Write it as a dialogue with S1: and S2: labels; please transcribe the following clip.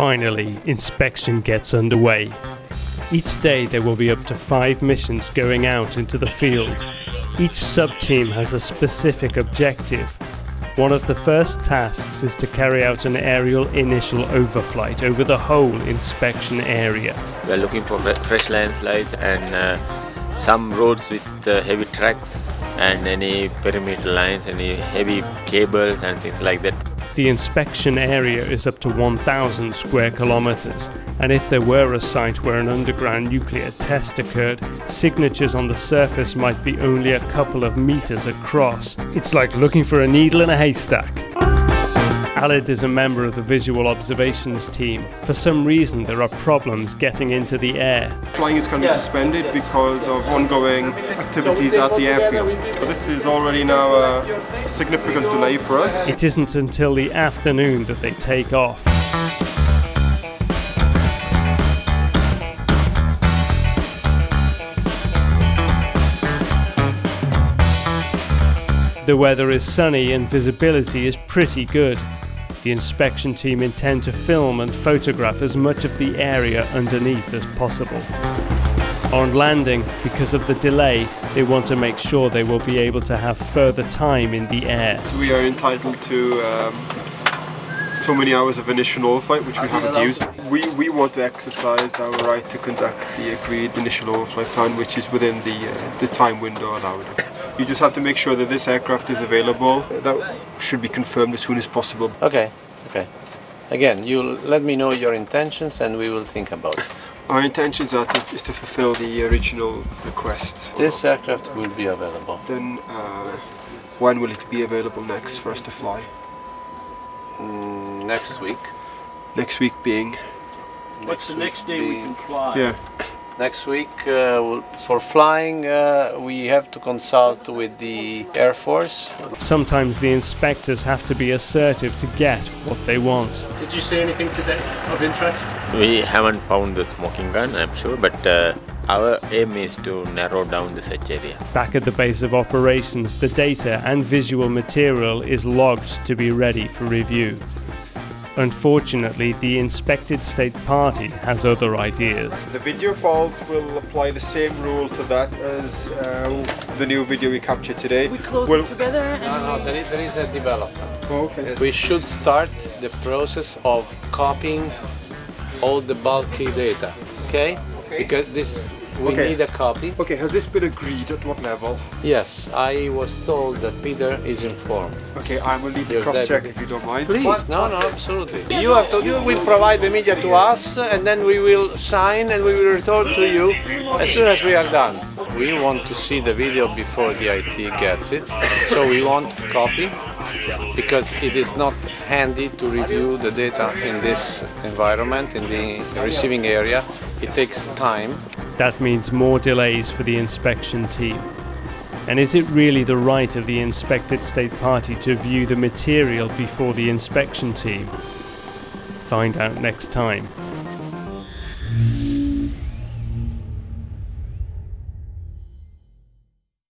S1: Finally, inspection gets underway. Each day there will be up to five missions going out into the field. Each sub-team has a specific objective. One of the first tasks is to carry out an aerial initial overflight over the whole inspection area.
S2: We are looking for fresh landslides and uh, some roads with uh, heavy tracks and any perimeter lines, any heavy cables and things like that.
S1: The inspection area is up to 1,000 square kilometers, and if there were a site where an underground nuclear test occurred, signatures on the surface might be only a couple of meters across. It's like looking for a needle in a haystack. Alid is a member of the visual observations team. For some reason, there are problems getting into the air.
S3: Flying is currently suspended because of ongoing activities at the airfield. So this is already now a, a significant delay for us.
S1: It isn't until the afternoon that they take off. The weather is sunny and visibility is pretty good. The inspection team intend to film and photograph as much of the area underneath as possible. On landing, because of the delay, they want to make sure they will be able to have further time in the air.
S3: So we are entitled to um, so many hours of initial overflight, which we haven't used. We, we want to exercise our right to conduct the agreed initial overflight plan, which is within the, uh, the time window allowed. You just have to make sure that this aircraft is available. That should be confirmed as soon as possible.
S4: Okay, okay. Again, you let me know your intentions and we will think about it.
S3: Our intentions are to, is to fulfill the original request.
S4: This aircraft will be available.
S3: Then, uh, when will it be available next for us to fly?
S4: Mm, next week.
S3: Next week being,
S4: What's the next day we can
S5: fly?
S3: yeah.
S4: Next week, uh, we'll- for flying, uh, we have to consult with the Air Force.
S1: Sometimes the inspectors have to be assertive to get what they want.
S5: Did you see anything today of interest?
S2: We haven't found the smoking gun, I'm sure, but uh, our aim is to narrow down the search area.
S1: Back at the base of operations, the data and visual material is logged to be ready for review. Unfortunately, the inspected state party has other ideas.
S3: The video files will apply the same rule to that as uh, the new video we captured today.
S6: We close
S3: Well-
S6: it together and
S4: No, no, there is, there is a development.
S3: Oh, okay.
S4: We should start the process of copying all the bulky data, okay? Because this, we
S3: Okay.
S4: need a copy.
S3: Okay, has this been agreed at what level?
S4: Yes, I was told that Peter is informed.
S3: Okay, I will need to
S4: Your
S3: cross check if you don't mind.
S4: Please, no, no, absolutely. You have to, you will provide the media to us, and then we will sign and we will return to you as soon as we are done. We want to see the video before the IT gets it, so we want a copy because it is not handy to review the data in this environment, in the receiving area. It takes time.
S1: That means more delays for the inspection team. And is it really the right of the inspected state party to view the material before the inspection team? Find out next time.